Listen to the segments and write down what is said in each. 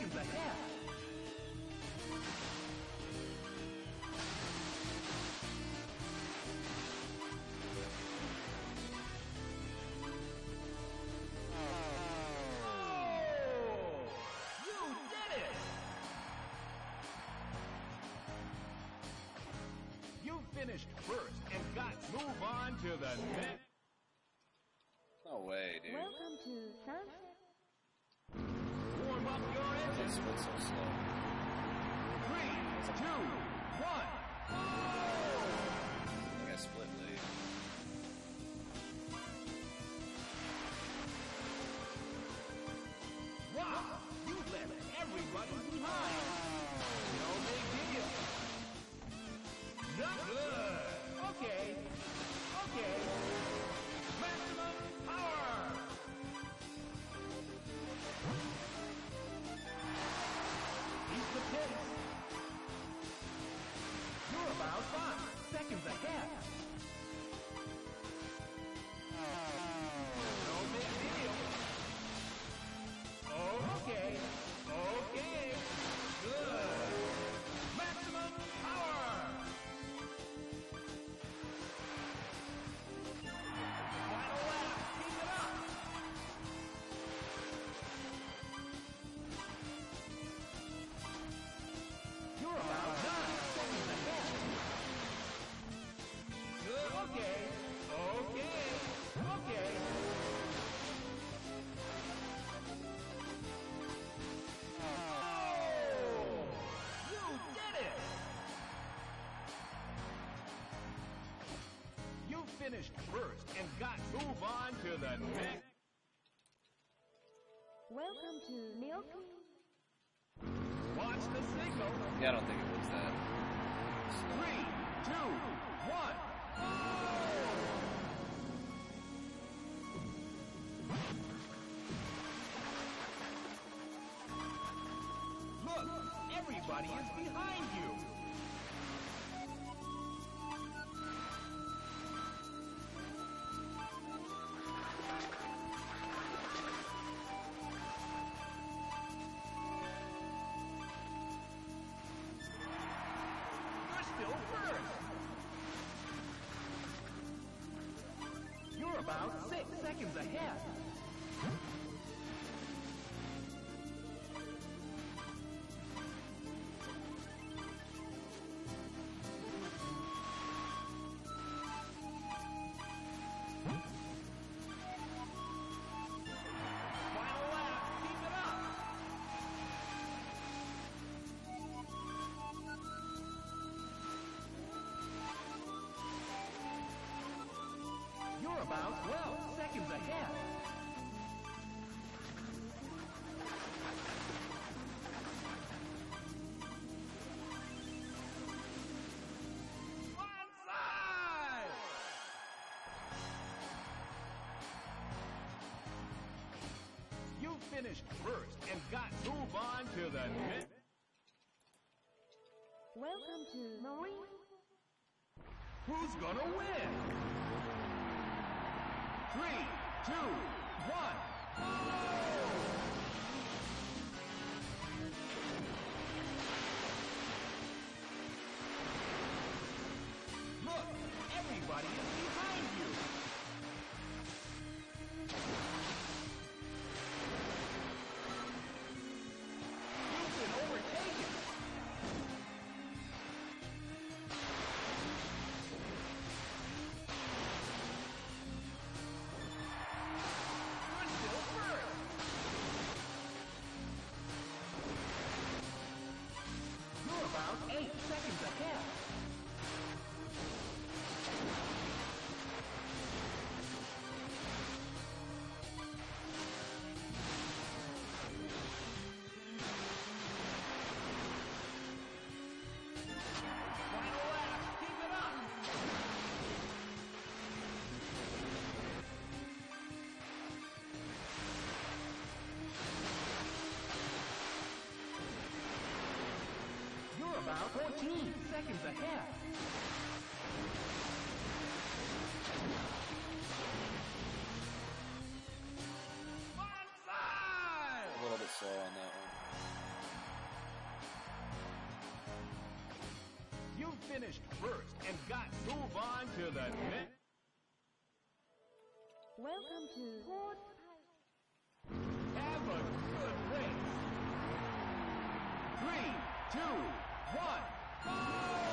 seconds ahead. Oh! You did it! You finished first and got to move on to the next. No way, dude. Welcome to Sunset. Warm up your This engines. so slow. Three, two, one! I think I split finished first and got to move on to the next. Welcome to Milky. Watch the signal. Yeah, I don't think it was that. Three, two, one. Look, everybody is behind you. Seconds ahead. About 12 finished first and got to move on to the next. Welcome to Marine. Who's gonna win? Three, two, one, about 14 seconds ahead. Bonsai! A little bit slow on that one. You finished first and got to move on to the next. Welcome to Port Have a good race. Three, two, one,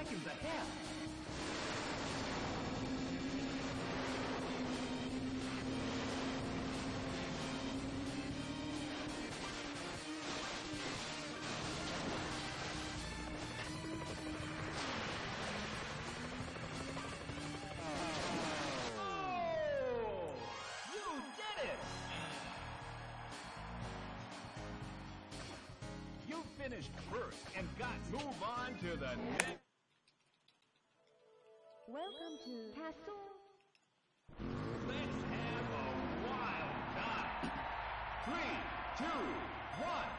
seconds ahead. Oh! You did it! You finished first and got move on to the next. Let's have a wild night. Three, two, one,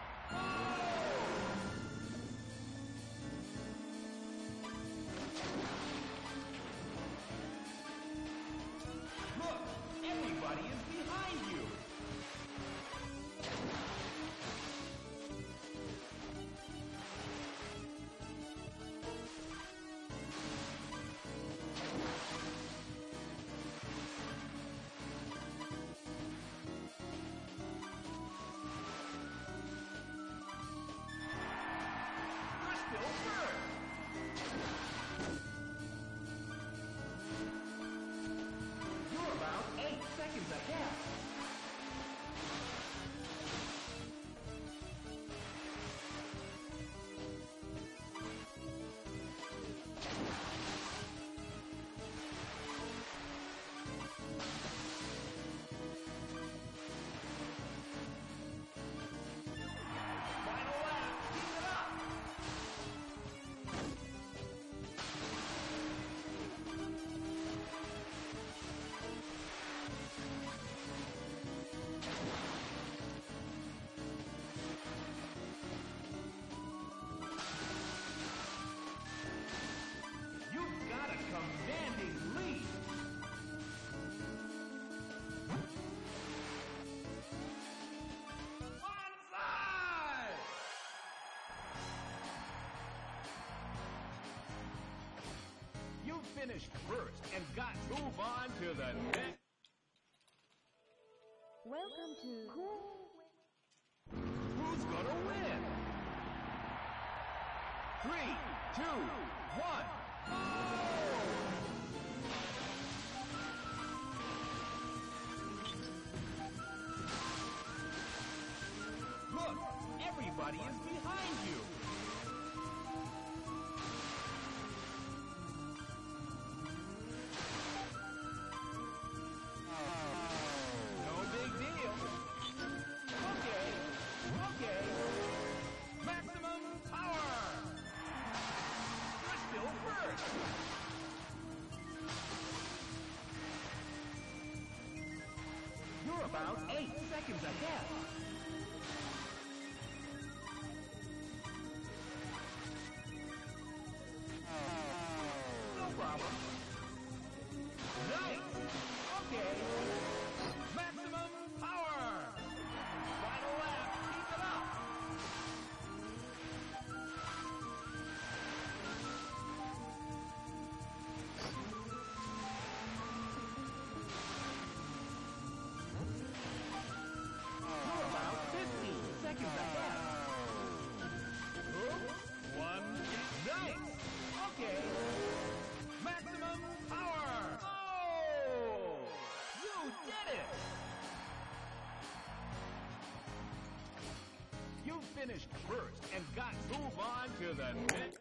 finished first and got move on to the next. Welcome to Cool Who's gonna win? Three, two, one, go! Look, everybody is behind you. About eight seconds ahead. No finished first and got move on to the next.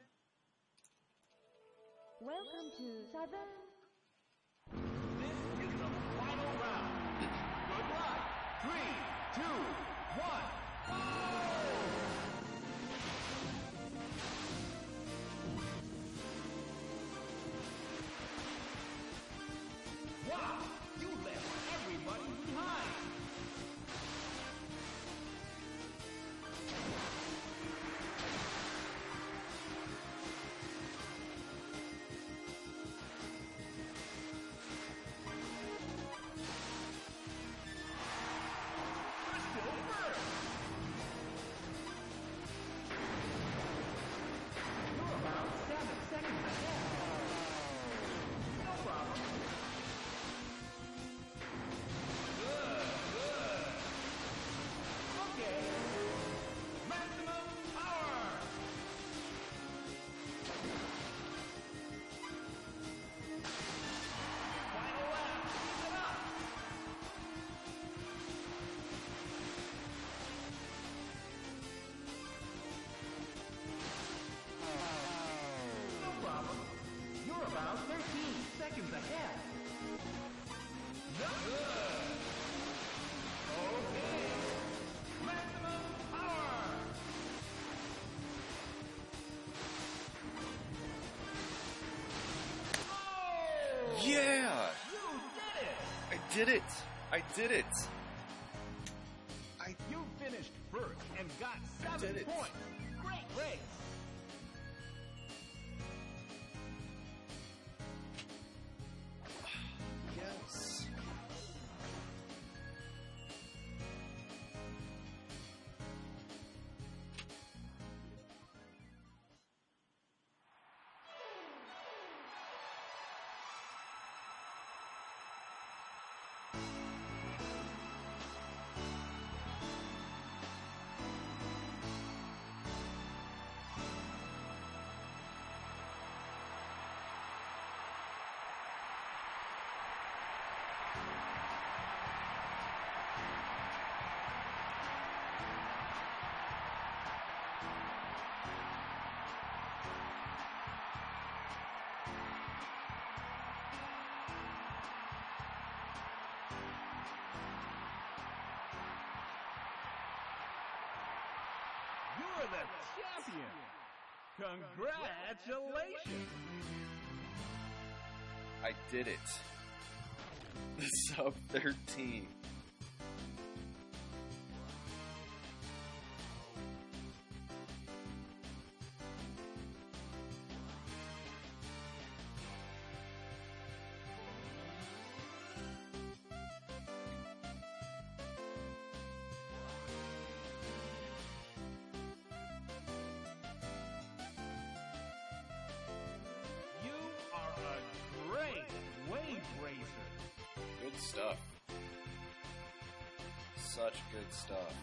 Welcome to seven. Yeah! You did it! I did it! I did it! I You finished first and got seven points. You're the champion. Congratulations. I did it. Sub 13. Stuff. Such good stuff.